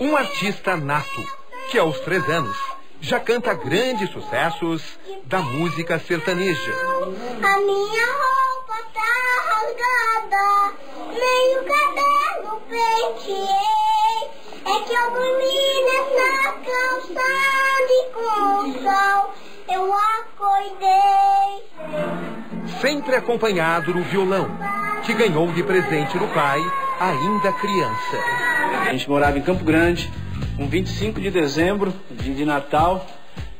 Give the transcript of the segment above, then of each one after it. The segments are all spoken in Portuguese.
Um artista nato, que aos três anos já canta grandes sucessos da música sertaneja. A minha roupa tá rasgada, nem o cabelo penteei. É que eu dormi nessa calçada e com o sol eu acordei. Sempre acompanhado do violão, que ganhou de presente do pai, ainda criança. A gente morava em Campo Grande, um 25 de dezembro, dia de Natal,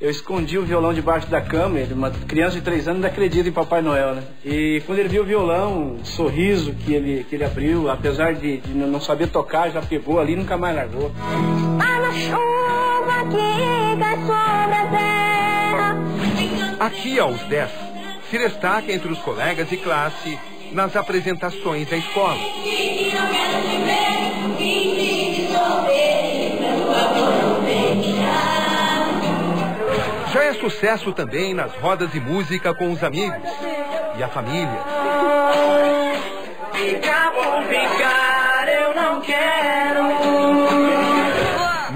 eu escondi o violão debaixo da cama. Ele, uma criança de três anos não acredita em Papai Noel, né? E quando ele viu o violão, o sorriso que ele, que ele abriu, apesar de, de não saber tocar, já pegou ali e nunca mais largou. Na chuva que cai sobre a terra. Aqui aos 10, se destaca entre os colegas de classe nas apresentações da escola. Já é sucesso também nas rodas de música com os amigos e a família. Ficar, eu não quero.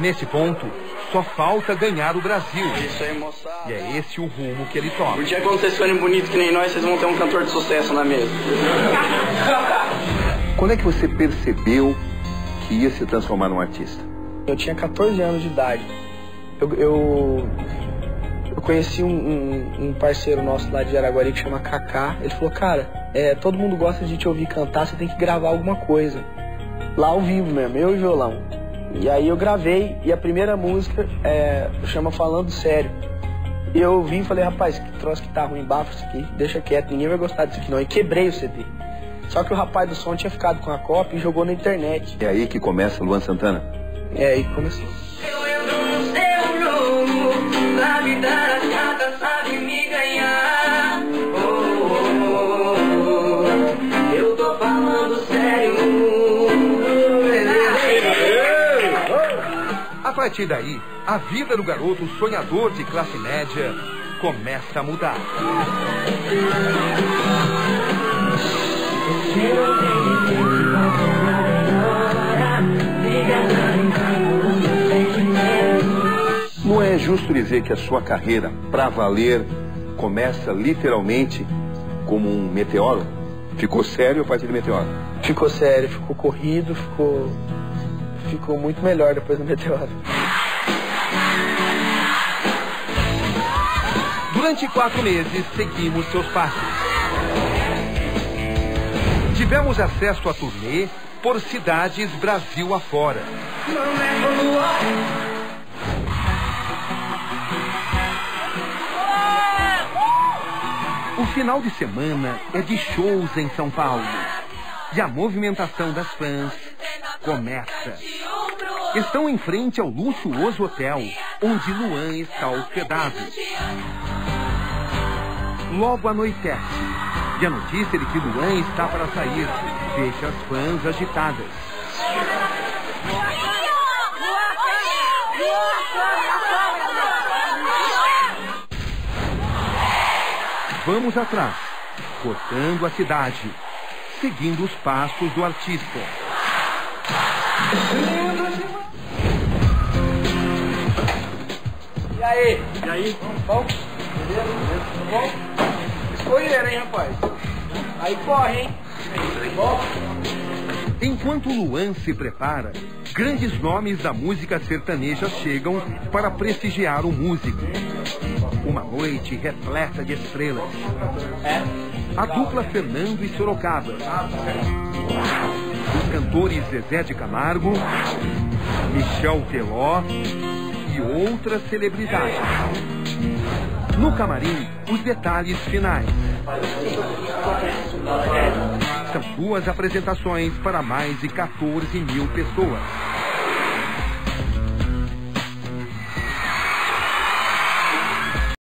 Nesse ponto, só falta ganhar o Brasil. Isso aí, moçada. E é esse o rumo que ele toma. O dia quando vocês forem bonitos que nem nós, vocês vão ter um cantor de sucesso na mesa. Quando é que você percebeu que ia se transformar num artista? Eu tinha 14 anos de idade. Eu, eu, eu conheci um, um- um parceiro nosso lá de Araguari que chama Kaká. Ele falou, cara, é, todo mundo gosta de te ouvir cantar, você tem que gravar alguma coisa. Lá ao vivo mesmo, eu e violão. E aí eu gravei e a primeira música é, chama Falando Sério. E eu ouvi e falei, rapaz, que troço que tá ruim, bafa isso aqui, deixa quieto, ninguém vai gostar disso aqui não. E quebrei o CD. Só que o rapaz do som tinha ficado com a cópia e jogou na internet. É aí que começa Luan Santana. É aí que começou. Eu entro no seu jogo, dar partir daí, a vida do garoto sonhador de classe média começa a mudar. Não é justo dizer que a sua carreira, pra valer, começa literalmente como um meteoro? Ficou sério a partir do meteoro? Ficou sério, ficou corrido, ficou. Ficou muito melhor depois do meteoro. Durante quatro meses, seguimos seus passos. Tivemos acesso a turnê por cidades Brasil afora. O final de semana é de shows em São Paulo. E a movimentação das fãs começa. Estão em frente ao luxuoso hotel onde Luan está hospedado. Logo anoitece. E a notícia de que Luan está para sair deixa as fãs agitadas. Vamos atrás, cortando a cidade, seguindo os passos do artista. E aí? E aí? Bom? Beleza? Beleza? Tudo bom? Escolheram, hein, rapaz? Aí corre, hein? Enquanto Luan se prepara, grandes nomes da música sertaneja chegam para prestigiar o músico. Uma noite repleta de estrelas. A dupla Fernando e Sorocaba. Os cantores Zezé de Camargo, Michel Teló e outras celebridades. No camarim, os detalhes finais. São duas apresentações para mais de 14 mil pessoas.